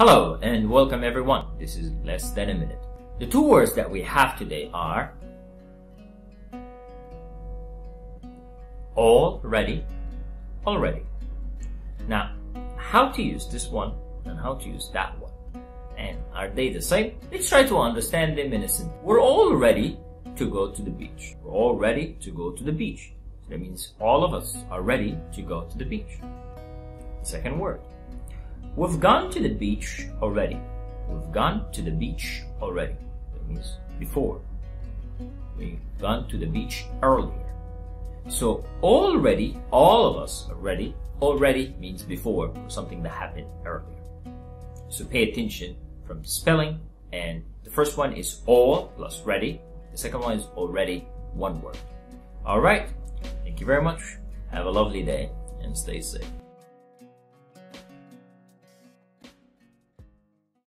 Hello and welcome everyone. This is less than a minute. The two words that we have today are already, already. Now, how to use this one and how to use that one. And are they the same? Let's try to understand them in a simple. We're all ready to go to the beach. We're all ready to go to the beach. So that means all of us are ready to go to the beach. The Second word. We've gone to the beach all ready. We've gone to the beach already. That means before. We've gone to the beach earlier. So already, all of us are ready. Already means before, something that happened earlier. So pay attention from spelling. And the first one is all plus ready. The second one is already, one word. Alright. Thank you very much. Have a lovely day and stay safe.